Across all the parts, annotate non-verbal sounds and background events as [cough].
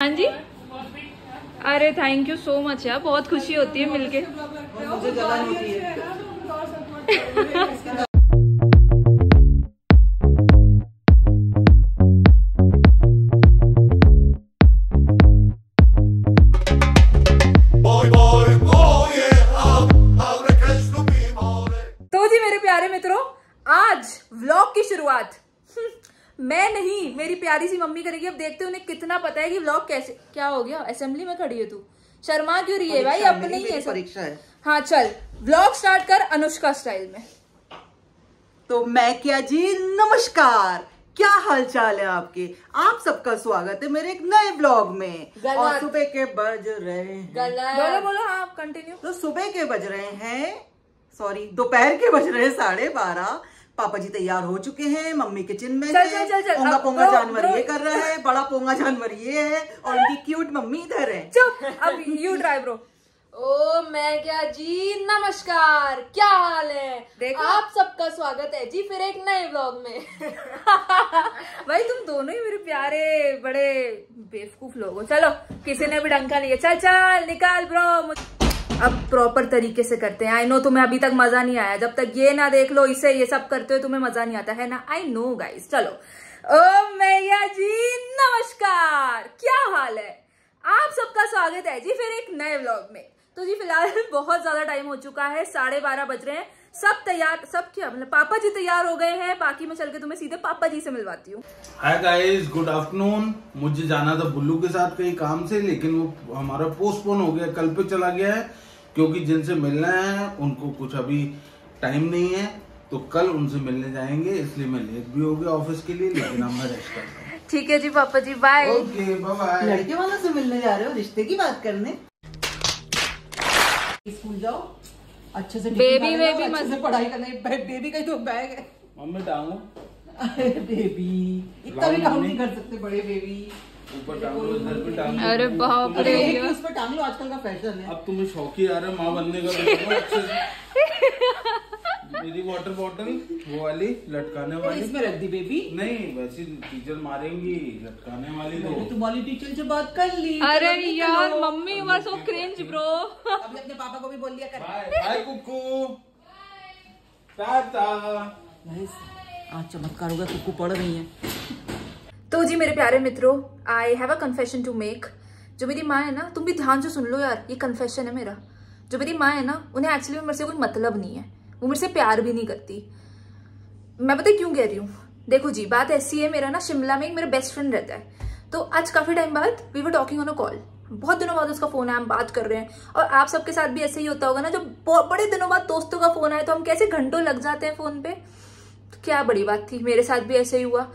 हाँ जी। अरे thank you so much यार। बहुत खुशी होती है मिलके। मुझे [laughs] प्यारी सी मम्मी करेगी अब देखते हैं उन्हें कितना पता है कि व्लॉग कैसे क्या हो गया? असेंबली में खड़ी है तू। शर्मा क्यों रही है भाई? अपने ही है परीक्षा है। हाँ चल व्लॉग स्टार्ट कर अनुष्का स्टाइल में। तो मैं क्या जी नमस्कार। क्या हाल चाल है आपके? आप सबका स्वागत है मेरे एक नए ब्लॉग में। और सुबह के बज रहे हैं। बोलो बोलो हाँ कंटिन्यू तो सुबह के बज रहे हैं सॉरी दोपहर के बज रहे हैं साढ़े बारह। पापा जी तैयार हो चुके हैं मम्मी किचन में चल, है। चल, चल, चल, पोंगा अब पोंगा जानवर ये कर रहा है बड़ा पोंगा जानवर ये है और उनकी क्यूट मम्मी इधर है। चुप अब यू ट्राई ब्रो ओ मैं क्या जी? नमस्कार क्या हाल है? देखो। आप सबका स्वागत है जी फिर एक नए ब्लॉग में। [laughs] भाई तुम दोनों ही मेरे प्यारे बड़े बेवकूफ़ लोग हो। चलो किसी ने भी डंका नहीं है चल चल निकाल ब्रो अब प्रॉपर तरीके से करते हैं। आई नो तुम्हें अभी तक मज़ा नहीं आया। जब तक ये ना देख लो, इसे ये सब करते हो, तुम्हें मज़ा नहीं आता, है ना? आई नो गाइस चलो। ओ मैया जी, नमस्कार। क्या हाल है? आप सबका स्वागत है जी फिर एक नए व्लॉग में। तो जी, फ़िलहाल [laughs] बहुत ज़्यादा टाइम हो चुका है, साढ़े बारह बज रहे हैं। सब तैयार, सब क्या मतलब पापा जी तैयार हो गए हैं। बाकी मैं चल के तुम्हें सीधे पापा जी से मिलवाती हूँ। हाय गाइस गुड आफ्टरनून मुझे जाना था बुल्लू के साथ कहीं काम से, लेकिन वो हमारा पोस्टपोन हो गया, कल पे चला गया है। क्योंकि जिनसे मिलना है उनको कुछ अभी टाइम नहीं है तो कल उनसे मिलने जाएँगे इसलिए मैं लेट भी हो गया ऑफ़िस के लिए लेकिन अब मैं रेस्ट करता हूँ। ठीक है जी पापा जी बाय ओके बाय बाय लड़के वालों से मिलने जा रहे हो रिश्ते की बात करने? स्कूल जाओ अच्छे से बेबी, बेबी अच्छे से पढ़ाई करना बेबी का ही तो बैग है। मम्मी टांगो अरे बेबी इतना भी काम। नहीं? कर सकते बड़े बेबी ऊपर टांगो इधर भी टांगो अरे बाप रे। उस पर टांग लो आजकल का फ़ैशन है। अब तुम्हें शौक ही आ रहा है माँ बनने का मेरी वाटर बॉटल वो वाली लटकाने वाली। इसमें रख दी बेबी नहीं वैसे टीचर मारेंगी लटकाने वाली तो तुम्हारी टीचर से बात कर ली अरे यार मम्मी वर सो क्रिंज ब्रो अभी अपने पापा को भी बोल दिया कर। Bye bye Kuku. टाटा। आज चमत्कार होगा कुकू पढ़ रही है। तो जी मेरे प्यारे मित्रों I have a confession to make जो मेरी माँ है ना, तुम भी ध्यान से सुन लो यार, ये कन्फेशन है मेरा। जो मेरी माँ है ना, उन्हें एक्चुअली मेरे से कोई मतलब नहीं है। वो मेरे से प्यार भी नहीं करती। मैं पता क्यों कह रही हूँ? देखो जी, बात ऐसी है, मेरा ना शिमला में एक मेरा बेस्ट फ्रेंड रहता है। तो आज काफ़ी टाइम बाद we were talking on a call बहुत दिनों बाद उसका फ़ोन है, हम बात कर रहे हैं। और आप सबके साथ भी ऐसे ही होता होगा ना, जब बड़े दिनों बाद दोस्तों का फ़ोन आए तो हम कैसे घंटों लग जाते हैं फ़ोन पे? तो क्या बड़ी बात थी, मेरे साथ भी ऐसे ही हुआ।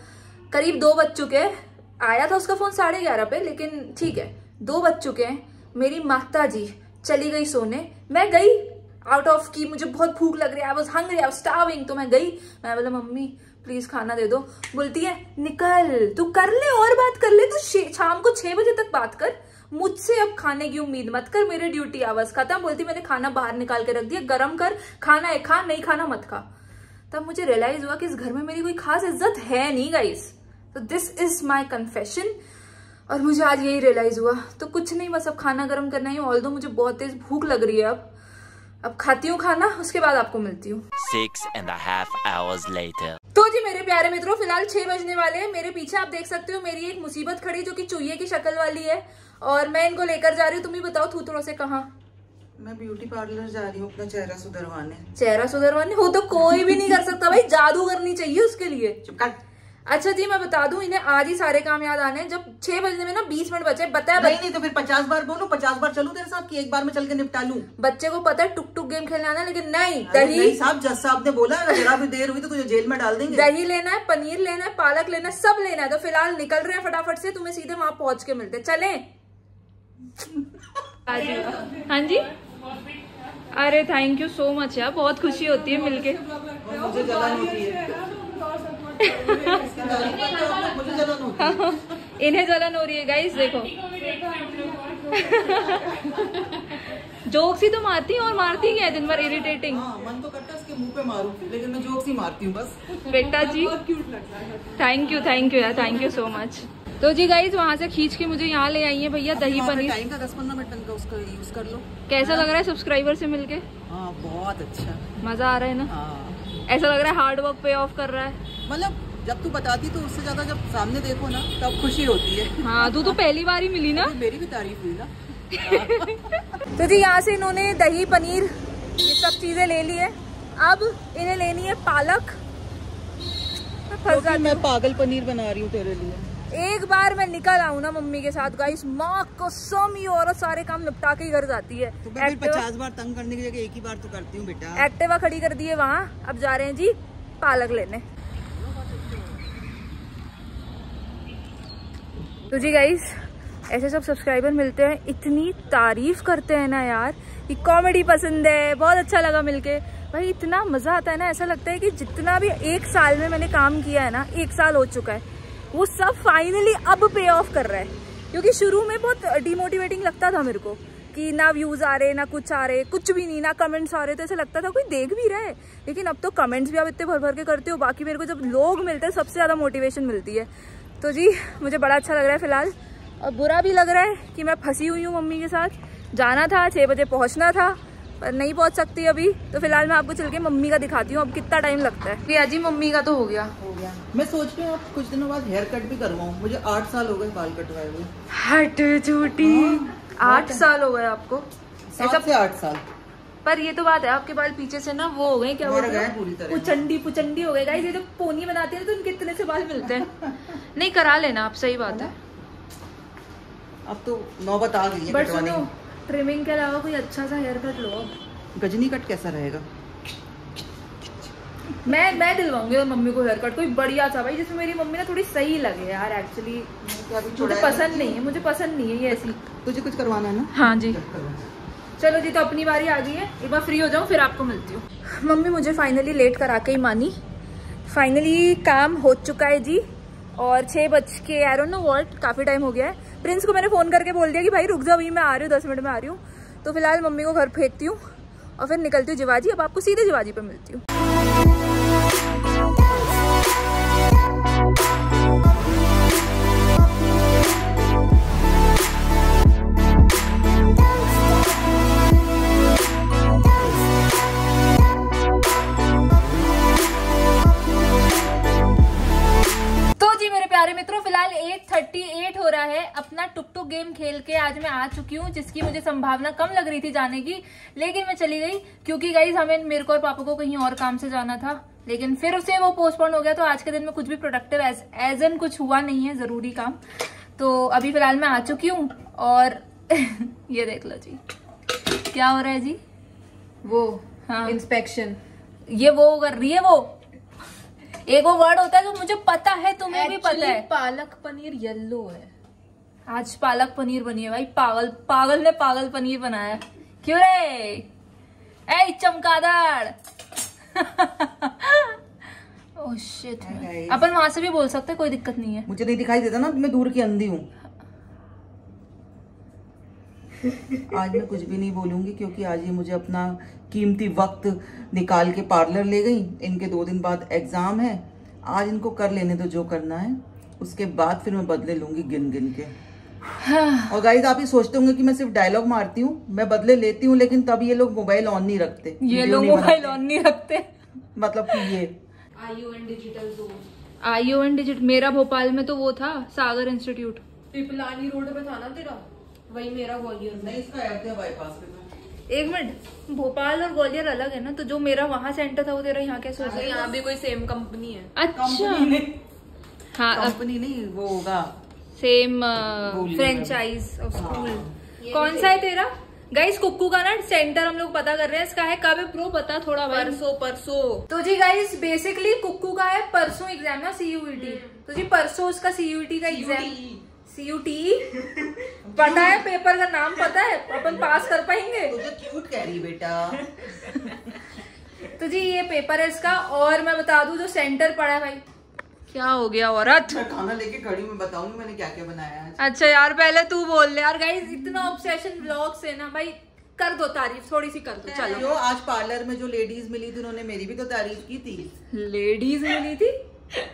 करीब दो बज चुके हैं। आया था उसका फ़ोन साढ़े ग्यारह पे, लेकिन ठीक है, दो बज चुके हैं। मेरी माता जी चली गई सोने। मैं गई आउट ऑफ़ की मुझे बहुत भूख लग रही है आई वॉज़ तो मैं गई। मैं बोला, मम्मी प्लीज़ खाना दे दो। बोलती है, निकल, तू कर ले और बात कर ले, तू शाम को छह बजे तक बात कर। मुझसे अब खाने की उम्मीद मत कर, मेरे ड्यूटी आवर्स खत्म। बोलती, मैंने खाना बाहर निकाल के रख दिया, गरम कर, खाना है, खा, नहीं खाना मत खा। तब मुझे रियलाइज़ हुआ कि इस घर में मेरी कोई खास इज़्ज़त है नहीं गाइस तो दिस इज़ माई कन्फेशन और मुझे आज यही रियलाइज़ हुआ। तो कुछ नहीं बस अब खाना गर्म करना ही ऑल दो मुझे बहुत तेज भूख लग रही है अब। अब खाती हूँ खाना उसके बाद आपको मिलती हूँ। Six and a half hours later. तो जी मेरे प्यारे मित्रों फ़िलहाल छह बजने वाले हैं। मेरे पीछे आप देख सकते हो मेरी एक मुसीबत खड़ी जो कि चुहिए की शक्ल वाली है। और मैं इनको लेकर जा रही हूँ। तुम ही बताओ थूथड़ों से कहा? मैं ब्यूटी पार्लर जा रही हूँ अपना चेहरा सुधरवाने। चेहरा सुधरवाने? हो तो कोई भी नहीं कर सकता भाई। जादू करनी चाहिए उसके लिए। चुप कर। अच्छा जी मैं बता दूँ इन्हें आज ही सारे काम याद आने जब छह बजने में ना बीस मिनट बचे बताया नहीं नहीं तो फिर पचास बार बोलो पचास बार चलू तेरे साथ कि एक बार में चल के निपटा लूँ बच्चे को पता है टुक टुक गेम खेलने आना है, लेकिन नहीं दही नहीं साहब जज साहब ने बोला अगर जरा भी देर हुई तो तुझे जेल में डाल देंगे दही लेना है पनीर लेना है पालक लेना है सब लेना है तो फ़िलहाल निकल रहे हैं फटाफट से तुम्हें सीधे वहाँ पहुँच के मिलते चले चलें हाँ जी अरे थैंक यू सो मच यार बहुत खुशी होती है मिलके मुझे है जलन होती है [laughs] इन्हें जलन हो रही है गाइस देखो। जोक्स ही तो मारती हैं और मारती क्या है दिन भर इरिटेटिंग हाँ मन तो करता है उसके मुँह पे मारूं लेकिन मैं जोक्स ही मारती हूँ बस। बेटा जी। थैंक यू थैंक यू यार थैंक यू सो मच तो जी गाइज़ वहाँ से खींच के मुझे यहाँ ले आई है भैया दही पनीर। टाइम का दस पंद्रह मिनट का उसका यूज़ कर लो। कैसा लग रहा है सब्सक्राइबर से मिलके? हाँ बहुत अच्छा। मज़ा आ रहा है ना? हाँ। ऐसा लग रहा है हार्ड वर्क पे ऑफ़ कर रहा है। मतलब जब तू बताती तो उससे ज़्यादा जब सामने देखो ना तब खुशी होती है। हाँ तू तो पहली बार ही मिली ना। मेरी भी तारीफ़ हुई ना। [laughs] तो जी यहाँ से इन्होंने दही पनीर ये सब चीज़ें ले ली है। अब इन्हें लेनी है पालक। मैं मैं पागल पनीर बना रही हूँ तेरे लिए। एक बार मैं निकल आऊँ ना मम्मी के साथ गाइस माँ कसम ये औरत सारे काम निपटा के ही घर जाती है। तो एक्टिवा पचास बार तंग करने की जगह एक ही बार तो करती हूँ बेटा। एक्टिवा खड़ी कर दी है वहाँ। अब जा रहे हैं जी पालक लेने। तो जी गाइस ऐसे सब सब्सक्राइबर मिलते हैं। इतनी तारीफ़ करते हैं ना यार कि कॉमेडी पसंद है। बहुत अच्छा लगा मिलके। भाई इतना मज़ा आता है ना ऐसा लगता है कि जितना भी एक साल में मैंने काम किया है ना एक साल हो चुका है। वो सब फाइनली अब पे ऑफ़ कर रहा है। क्योंकि शुरू में बहुत डिमोटिवेटिंग लगता था मेरे को कि ना व्यूज़ आ रहे, ना कुछ आ रहे, कुछ भी नहीं, ना कमेंट्स आ रहे तो ऐसा लगता था कोई देख भी रहा है। लेकिन अब तो कमेंट्स भी आप इतने भर भर के करते हो, बाकी मेरे को जब लोग मिलते हैं, सबसे ज़्यादा मोटिवेशन मिलती है। तो जी, मुझे बड़ा अच्छा लग रहा है फ़िलहाल। और बुरा भी लग रहा है कि मैं फंसी हुई हूँ मम्मी के साथ। जाना था छः बजे पहुँचना था। पर नहीं पहुँच सकती अभी। तो फ़िलहाल मैं आपको चल के मम्मी का दिखाती हूँ अब कितना टाइम लगता है। प्रिया जी मम्मी का तो हो गया। हो गया। मैं सोच रही हूँ अब कुछ दिनों बाद हेयर कट भी करवाऊँ। मुझे आठ साल हो गए बाल कटवाए हुए। हट झूठी। आठ साल हो गए आपको? सात आठ साल। पर ये तो बात है आपके बाल पीछे से ना वो हो गए क्या बोलते गए हैं? पुचंडी पुचंडी हो गए। गाइस ये जो पोनी बनाते हैं तो उनके इतने से बाल मिलते हैं। [laughs] नहीं करा लेना आप सही बात है अब तो नौबत आ गई है बट कटवाने सुनो की। ट्रिमिंग के अलावा कोई अच्छा सा हेयर कट लो गजनी कट कैसा रहेगा? मैं मैं दिलवाऊँगी और मम्मी को हेयर कट कोई बढ़िया सा भाई जिसमें मेरी मम्मी ना थोड़ी सही लगे यार एक्चुअली मुझे पसंद नहीं है मुझे पसंद नहीं है ये ऐसी। तुझे कुछ करवाना है ना? हाँ जी। चलो जी तो अपनी बारी आ गई है। एक बार फ्री हो जाऊँ फिर आपको मिलती हूँ। मम्मी मुझे फाइनली लेट करा के ही मानी। फाइनली काम हो चुका है जी और छः बज के आई डोंट नो वॉट काफ़ी टाइम हो गया है। प्रिंस को मैंने फ़ोन करके बोल दिया कि भाई रुक जाओ, अभी मैं आ रही हूँ, दस मिनट में आ रही हूँ। तो फ़िलहाल मम्मी को घर फेंकती हूँ और फिर निकलती हूँ जिवाजी। अब आपको सीधे जिवाजी पर मिलती हूँ। अपना टुक टुक गेम खेल के आज मैं आ चुकी हूँ जिसकी मुझे संभावना कम लग रही थी जाने की लेकिन मैं चली गई क्योंकि गाइज़ हमें मेरे को और पापा को कहीं और काम से जाना था लेकिन फिर उसे वो पोस्टपोन हो गया तो आज के दिन में कुछ भी प्रोडक्टिव एज एज एन कुछ हुआ नहीं है ज़रूरी काम। तो अभी फ़िलहाल मैं आ चुकी हूँ और [laughs] ये देख लो जी। क्या हो रहा है जी? वो हाँ। इंस्पेक्शन ये वो कर रही है वो? एक वो वर्ड होता है जो मुझे पता है तुम्हें भी पता है। पालक पनीर येलो है। आज पालक पनीर बनी है भाई पागल पागल ने पागल पनीर बनाया। क्यों रे? ए चमकादड़। [laughs] ओह शिट अपन वहाँ से भी बोल सकते हैं कोई दिक्कत नहीं है। मुझे नहीं दिखाई देता ना मैं दूर की अंधी हूँ। [laughs] आज मैं कुछ भी नहीं बोलूँगी क्योंकि आज ये मुझे अपना कीमती वक्त निकाल के पार्लर ले गई। इनके दो दिन बाद एग्ज़ाम है। आज इनको कर लेने दो जो करना है। उसके बाद फिर मैं बदले लूँगी गिन गिन के। और गाइज़ आप ये सोचते होंगे कि मैं सिर्फ़ डायलॉग मारती हूँ मैं बदले लेती हूँ लेकिन तब ये लोग मोबाइल ऑन नहीं रखते। ये लोग मोबाइल ऑन नहीं रखते। मतलब कि ये। IU and digital zone IO and digit मेरा भोपाल में तो वो था सागर इंस्टीट्यूट पिपलानी रोड पे था ना तेरा? वही मेरा ग्वालियर नहीं इसका बाईपास पे एक मिनट भोपाल और ग्वालियर अलग है ना तो जो मेरा वहाँ सेंटर था वो तेरा यहाँ कैसे यहाँ भी कोई सेम कंपनी है। अच्छा। कंपनी नहीं। हाँ कंपनी नहीं वो होगा। सेम फ्रेंचाइज स्कूल कौन सा है तेरा? गाइस कुक्कू का ना सेंटर हम लोग पता कर रहे हैं इसका है कब है प्रो पता थोड़ा भाई परसों परसों। तो जी गाइस बेसिकली कुक्कू का है परसों एग्ज़ाम ना सीयूईटी तो जी परसों उसका सीयूईटी का एग्ज़ाम सीयूटी पता है पेपर का नाम पता है? अपन पास कर पाएँगे? तुझे क्यूट कह रही बेटा। [laughs] तो जी ये पेपर है इसका और मैं बता दूँ जो सेंटर पड़ा है भाई। क्या हो गया औरत? मैं खाना लेके खड़ी मैं बताऊँगी मैंने क्या क्या बनाया आज। अच्छा यार पहले तू बोल ले यार गाइस इतना ऑब्सेशन ब्लॉग से ना भाई कर दो तारीफ़ थोड़ी सी कर दो चलो। जो आज पार्लर में जो लेडीज़ मिली थी उन्होंने मेरी भी तो तारीफ़ की थी। लेडीज़ मिली थी?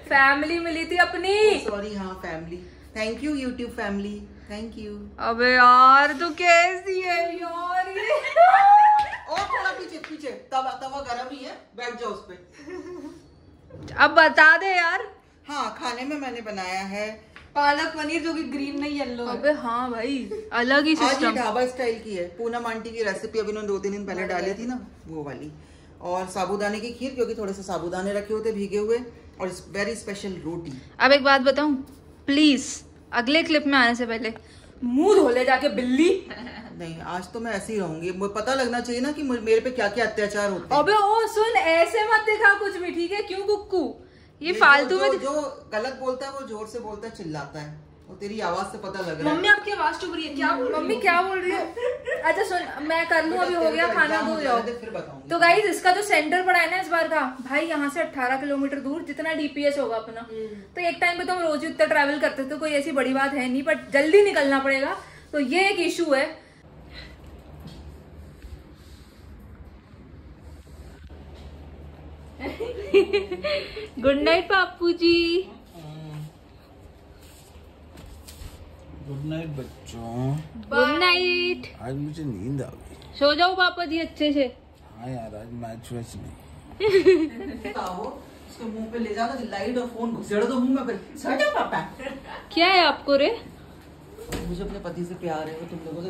फैमिली मिली थी अपनी? सॉरी हाँ family thank you YouTube family thank you अबे यार तू कैसी है यार? और थोड़ा पीछे पीछे। तवा तवा गरम ही है बैठ जाओ उस पे। अब बता दे यार। हाँ खाने में मैंने बनाया है। पालक पनीर जो कि ग्रीन नहीं येलो है। अबे हाँ भाई अलग ही सिस्टम ढाबा स्टाइल की है। पूनम आंटी की रेसिपी अभी उन्होंने दो तीन दिन पहले डाली थी ना वो वाली। और साबूदाने की खीर क्योंकि थोड़े से साबूदाने रखे होते भीगे हुए और वेरी स्पेशल रोटी। अब एक बात बताऊँ प्लीज़ अगले क्लिप में आने से पहले मुँह धो ले जाके बिल्ली। नहीं आज तो मैं ऐसे ही रहूँगी। मुझे पता लगना चाहिए ना कि मेरे पे क्या क्या अत्याचार होते हैं। अबे ओ सुन ऐसे मत दिखा कुछ भी ठीक है? क्यों कुक्कू? ये फालतू में जो, गलत बोलता है वो ज़ोर से बोलता है चिल्लाता है। और तेरी आवाज़ से पता लग रहा है। मम्मी आपकी आवाज़ चुभ रही है। क्या बोल मम्मी क्या बोल रही है? अच्छा सुन मैं कर लूँ अभी हो गया खाना exam दो जाओ। फिर बताऊँगी। तो गाइज़ इसका जो सेंटर पड़ा है ना इस बार का भाई यहाँ से 18 किलोमीटर दूर जितना डीपीएस होगा अपना। तो एक टाइम पे तो हम रोज ही उतना ट्रैवल करते थे तो कोई ऐसी बड़ी बात है नहीं बट जल्दी निकलना पड़ेगा। तो ये एक इशू है। Good night Papu ji good night बच्चों। गुड नाइट आज मुझे नींद आ गई। सो जाओ पापा जी अच्छे से। हाँ यार आज मैच वैच नहीं। उसके मुँह पे ले जाकर लाइट और फ़ोन घुसेड़ दो मुँह में फिर। पापा। क्या है आपको रे? मुझे अपने पति से प्यार है वो तुम लोगों से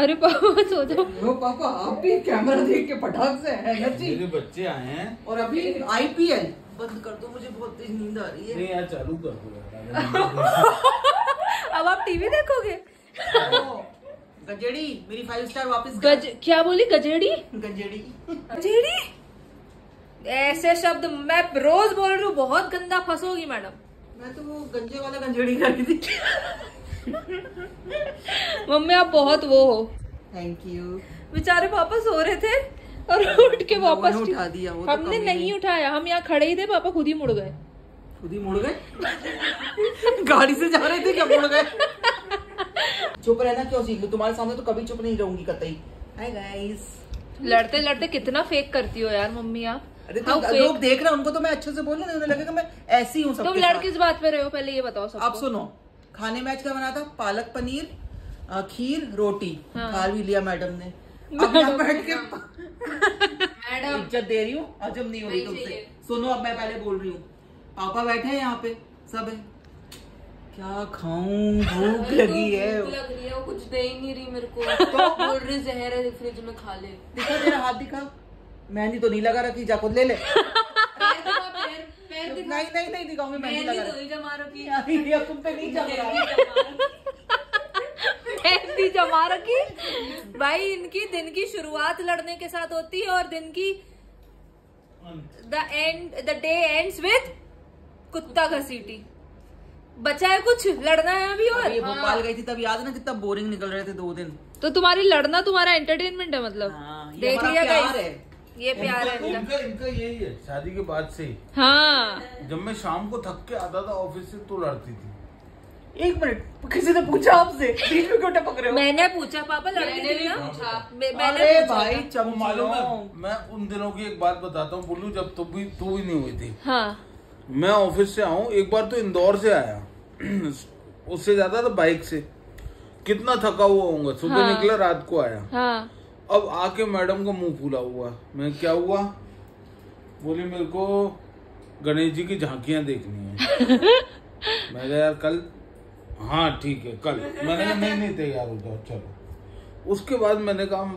अरे पापा सो जाओ। पापा आप भी कैमरा देख के पटाख से एनर्जी मेरे बच्चे आए हैं। और अभी आईपीएल बंद कर दो मुझे बहुत तेज नींद आ रही है। नहीं यार चालू कर दो अब आप टीवी देखोगे? गजेड़ी मेरी फाइव स्टार वापस गज क्या बोली? गजेड़ी? गजेड़ी। गजेड़ी? ऐसे शब्द मैं रोज बोल रही हूँ बहुत गंदा फंसोगी मैडम। मैं तो वो गंजे वाला गंजेड़ी कर रही थी। मम्मी आप बहुत वो हो। थैंक यू बेचारे पापा सो रहे थे और उठ के वापस उठा दिया, वो तो हमने कमी नहीं। उठाया। हम यहाँ खड़े ही थे पापा खुद ही मुड़ गए। खुद ही मुड़ गए? गाड़ी से जा रहे थे क्या मुड़ गए? चुप रहना क्यों सीख लो तुम्हारे सामने तो कभी चुप नहीं रहूँगी कतई। हाय गाइस लड़ते लड़ते कितना फेक करती हो यार मम्मी आप। अरे तो? लोग देख रहे हैं उनको तो मैं अच्छे से बोल रही उन्हें लगेगा मैं ऐसी हूँ तुम लड़। किस बात पे रहे हो? पहले ये बताओ अब सुनो खाने में आज क्या बना था? पालक पनीर खीर रोटी। खा भी लिया मैडम ने। अब बैठ के [laughs] मैडम। इज़्ज़त दे रही हूँ हजम नहीं हो रही तुमसे। सुनो अब मैं पहले बोल रही हूँ। पापा बैठे हैं यहाँ पे सब है। क्या खाऊं? भूख लगी है। लग रही है वो कुछ दे ही नहीं रही मेरे को। [laughs] तो बोल रही जहर है फ्रिज में खा ले। दिखा तेरा हाथ दिखा। मेहंदी तो नहीं लगा रखी जा खुद ले ले। [laughs] पैर नहीं नहीं नहीं दिखाऊँगी रखी [laughs] नहीं जमा रखी। अभी तुम पे नहीं चल रहा मेहंदी जमा मेहंदी जमा रखी? भाई इनकी दिन की शुरुआत लड़ने के साथ होती है और दिन की the end the day ends with कुत्ता घसीटी। बचा है कुछ? लड़ना है अभी और? ये भोपाल गई थी तब याद ना कितना बोरिंग निकल रहे थे दो दिन। तो तुम्हारी लड़ना तुम्हारा एंटरटेनमेंट है मतलब। हाँ, देख लिया प्यार है। ये प्यार है इनका, इनका। यही है शादी के बाद से। ही। जब मैं शाम को थक के आता था ऑफ़िस से तो लड़ती थी। एक मिनट किसी ने पूछा आपसे? बीच में क्यों टपक रहे हो? मैंने पूछा पापा लड़ने मैंने थे भी ना? पूछा। मैंने भाई। वो मालूम है मैं उन दिनों की एक बात बताता हूँ बुल्लू जब तू भी तू ही नहीं हुई थी। हाँ। मैं ऑफ़िस से आऊँ एक बार तो इंदौर से आया। उससे ज़्यादा था बाइक से। कितना थका हुआ होगा सुबह हाँ। निकला रात को आया। हाँ। अब आके मैडम का मुँह फूला हुआ मैं क्या हुआ? बोली मेरे को गणेश जी की झांकियाँ देखनी है। [laughs] मैं यार कल हाँ ठीक है कल। मैंने कहा नहीं नहीं तैयार हो जाओ चलो। उसके बाद मैंने कहा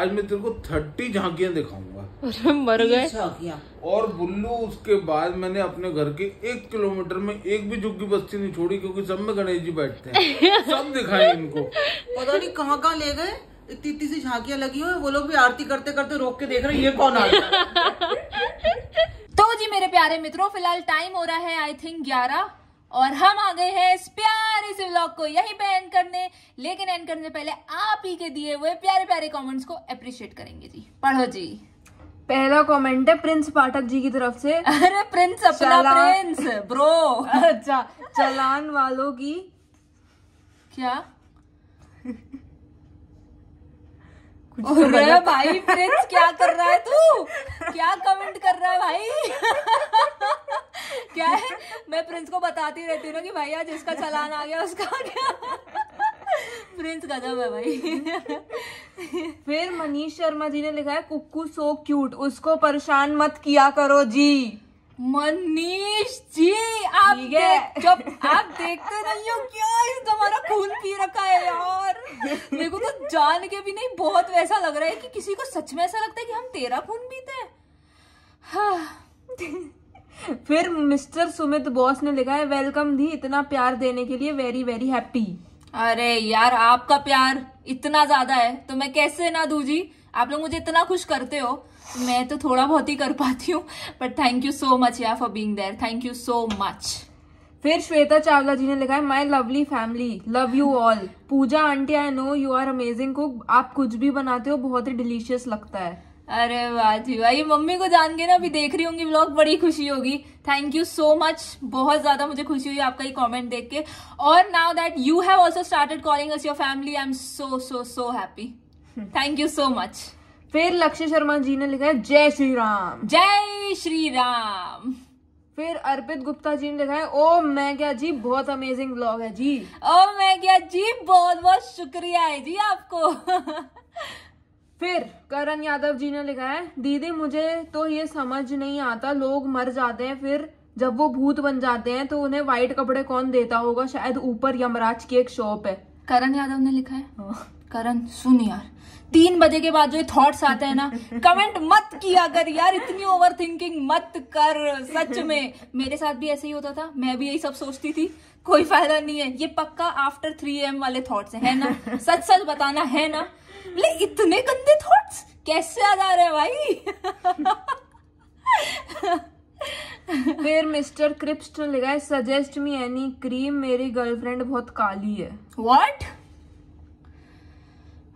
आज मैं तेरे को थर्टी झांकियाँ दिखाऊँगा। मर गए। झांकियाँ। और बुल्लू उसके बाद मैंने अपने घर के एक किलोमीटर में एक भी झुग्गी बस्ती नहीं छोड़ी क्योंकि सब में गणेश जी बैठते हैं। [laughs] सब दिखाए इनको। पता नहीं कहाँ कहाँ ले गए। इतनी इतनी सी झांकियाँ लगी हुई वो लोग भी आरती करते करते रोक के देख रहे हैं ये कौन आ गया [laughs] तो जी मेरे प्यारे मित्रों फ़िलहाल टाइम हो रहा है आई थिंक 11 और हम आ गए हैं इस प्यारे से व्लॉग को यहीं पे एंड करने। लेकिन एंड करने से पहले आप ही के दिए हुए प्यारे प्यारे कमेंट्स को अप्रिशिएट करेंगे जी। पढ़ो जी। पहला कमेंट है प्रिंस पाठक जी की तरफ़ से। [laughs] अरे प्रिंस अपना प्रिंस ब्रो [laughs] अच्छा चलान वालों की क्या? अरे भाई प्रिंस क्या कर रहा है तू? क्या कमेंट कर रहा है भाई? क्या है? मैं प्रिंस को बताती रहती हूँ ना कि भाई आज इसका चलान आ गया उसका गया। प्रिंस गजब है भाई। फिर मनीष शर्मा जी ने लिखा है कुक्कू सो क्यूट उसको परेशान मत किया करो जी। मनीष जी आप जब आप देखते नहीं हो क्या? इस हमारा खून पी रखा है यार। मेरे को तो जान के भी नहीं बहुत वैसा लग रहा है कि किसी को सच में ऐसा लगता है कि हम तेरा खून पीते हैं। हाँ। फिर मिस्टर सुमित बॉस ने लिखा है वेलकम दी इतना प्यार देने के लिए वेरी वेरी हैप्पी अरे यार आपका प्यार इतना ज़्यादा है तो मैं कैसे ना दूँ जी? आप लोग मुझे इतना खुश करते हो। मैं तो थोड़ा बहुत ही कर पाती हूँ but thank you so much यार for being there thank you so much फिर श्वेता चावला जी ने लिखा है my lovely family love you all Pooja aunty I know you are amazing cook आप कुछ भी बनाते हो बहुत ही डिलीशियस लगता है। अरे वाह जी भाई मम्मी को जान के ना अभी देख रही होंगी व्लॉग बड़ी खुशी होगी। थैंक यू सो मच बहुत ज़्यादा मुझे खुशी हुई आपका ये कमेंट देख के। और now that you have also started calling us your family I am so so so happy thank you so much फिर लक्ष्य शर्मा जी ने लिखा है जय श्री राम. जय श्री राम। फिर अर्पित गुप्ता जी ने लिखा है ओ मैं क्या जी बहुत अमेजिंग ब्लॉग है जी. ओ मैं क्या जी बहुत बहुत शुक्रिया है जी आपको। फिर करण यादव जी ने लिखा है दीदी मुझे तो ये समझ नहीं आता लोग मर जाते हैं फिर जब वो भूत बन जाते हैं तो उन्हें व्हाइट कपड़े कौन देता होगा? शायद ऊपर यमराज की एक शॉप है. करण यादव ने लिखा है। करण सुन यार। तीन बजे के बाद जो ये थॉट्स आते हैं ना कमेंट मत किया कर यार इतनी ओवर थिंकिंग मत कर सच में। मेरे साथ भी ऐसे ही होता था मैं भी यही सब सोचती थी। कोई फ़ायदा नहीं है। ये पक्का आफ्टर थ्री एम वाले थॉट्स है ना? सच सच बताना है ना? ले इतने गंदे थॉट्स कैसे आ जा रहे हैं भाई? फिर मिस्टर क्रिप्स लिखा है सजेस्ट मी एनी क्रीम मेरी गर्लफ्रेंड बहुत काली है. What?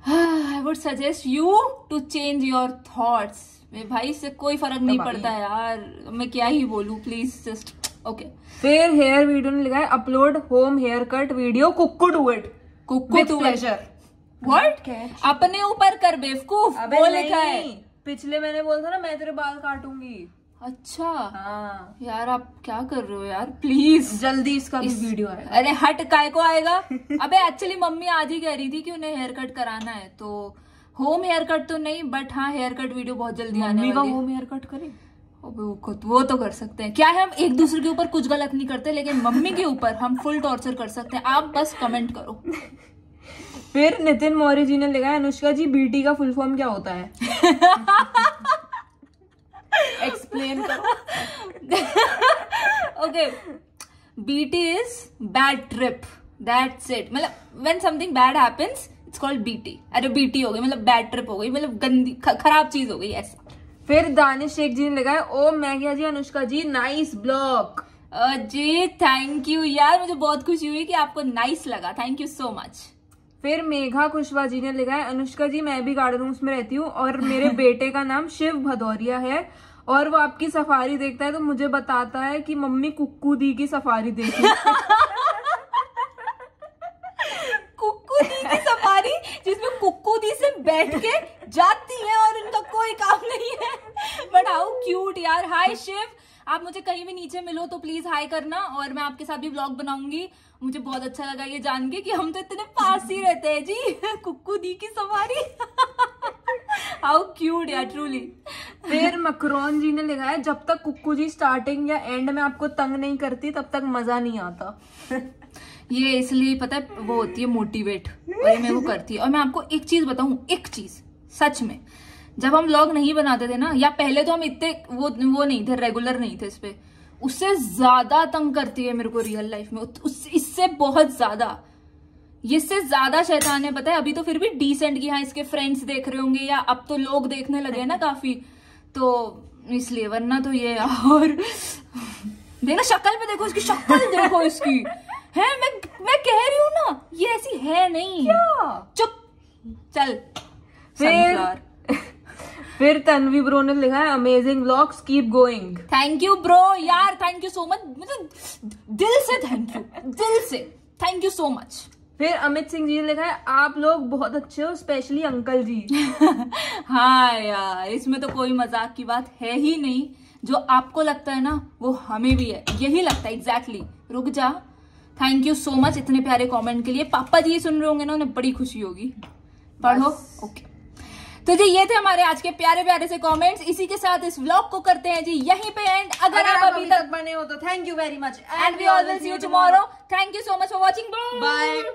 [sighs] I would suggest you to change your thoughts. मेरे भाई से कोई फ़र्क नहीं पड़ता यार। मैं क्या ही बोलूँ प्लीज़ जस्ट ओके फिर हेयर वीडियो ने लिखा है upload home hair cut video Kukku do it With तू pleasure. व्हाट अपने ऊपर कर बेवकूफ़। वो लिखा है। पिछले मैंने बोला था ना मैं तेरे बाल काटूँगी। अच्छा। हाँ। यार आप क्या कर रहे हो यार? प्लीज़ जल्दी इसका भी इस- वीडियो आएगा। अरे हट काय को आएगा? [laughs] अबे एक्चुअली मम्मी आज ही कह रही थी कि उन्हें हेयर कट कराना है तो होम हेयर कट तो नहीं बट हाँ हेयर कट वीडियो बहुत जल्दी आने वाली है। होम हेयर कट करे। वो खुद वो तो कर सकते हैं। क्या है हम एक दूसरे के ऊपर कुछ गलत नहीं करते लेकिन मम्मी के ऊपर हम फुल टॉर्चर कर सकते हैं। आप बस कमेंट करो। फिर नितिन मौर्य जी ने लिखा है अनुष्का जी बीटी का फुल फॉर्म क्या होता है? [laughs] एक्सप्लेन करो। Okay BT is bad trip that's it मतलब when something bad happens it's called BT अरे बीटी हो गई मतलब बैड ट्रिप हो गई मतलब गंदी खराब चीज़ हो गई ऐसा फिर दानिश शेख जी ने लिखा है ओ मैं क्या जी अनुष्का जी नाइस ब्लॉक जी थैंक यू यार मुझे बहुत खुशी हुई कि आपको नाइस लगा. थैंक यू सो मच फिर मेघा कुशवाहा जी ने लिखा है अनुष्का जी मैं भी गार्डन हाउस में रहती हूँ और मेरे [laughs] बेटे का नाम शिव भदौरिया है और वो आपकी सफारी देखता है तो मुझे बताता है कि मम्मी कुक्कू दी की सफारी देखी [laughs] कुक्कू दी की सफारी जिसमें कुक्कू दी से बैठ के जाती है और उनका कोई काम नहीं है। बट हाउ क्यूट यार। हाय शिव आप मुझे कहीं भी नीचे मिलो तो प्लीज़ हाई करना और मैं आपके साथ भी ब्लॉग बनाऊँगी। मुझे बहुत अच्छा लगा ये जान के कि हम तो इतने पास ही रहते हैं जी। [laughs] कुक्कू दी की सफारी हाउ क्यूट यार ट्रूली फिर मकरोन जी ने लिखा है जब तक कुक्कू जी स्टार्टिंग या एंड में आपको तंग नहीं करती तब तक मज़ा नहीं आता। [laughs] ये इसलिए पता है वो होती है मोटिवेट और ये मेरे को करती है। और मैं आपको एक चीज़ बताऊँ एक चीज़ सच में। जब हम व्लॉग नहीं बनाते थे ना या पहले तो हम इतने वो वो नहीं थे रेगुलर नहीं थे इस पे। उससे ज़्यादा तंग करती है मेरे को रियल लाइफ में। उस, इससे बहुत ज़्यादा। इससे ज़्यादा शैतान है पता है? अभी तो फिर भी डिसेंट की हाँ इसके फ्रेंड्स देख रहे होंगे या अब तो लोग देखने लगे हैं ना काफ़ी। तो इसलिए वरना तो ये और [laughs] देखना शक्ल पे देखो इसकी शक्ल देखो इसकी। [laughs] है मैं मैं कह रही हूँ ना ये ऐसी है नहीं। क्या? चुप। चल। फिर? फिर तनवी ब्रो ने लिखा है amazing blogs keep going thank you bro यार थैंक यू सो मच मतलब दिल से थैंक यू दिल से. थैंक यू सो मच फिर अमित सिंह जी ने लिखा है आप लोग बहुत अच्छे हो स्पेशली अंकल जी. [laughs] हाँ यार इसमें तो कोई मज़ाक की बात है ही नहीं. जो आपको लगता है ना वो हमें भी है. यही लगता है एग्जैक्टली exactly. रुक जा. थैंक यू सो मच इतने प्यारे कमेंट के लिए. पापा जी सुन रहे होंगे ना उन्हें बड़ी खुशी होगी. पढ़ो. ओके तो जी ये थे हमारे आज के प्यारे प्यारे से कमेंट्स इसी के साथ इस व्लॉग को करते हैं जी यहीं पे एंड अगर, अगर आप अभी तक बने हो तो thank you very much and we all will see you tomorrow thank you so much for watching Bye.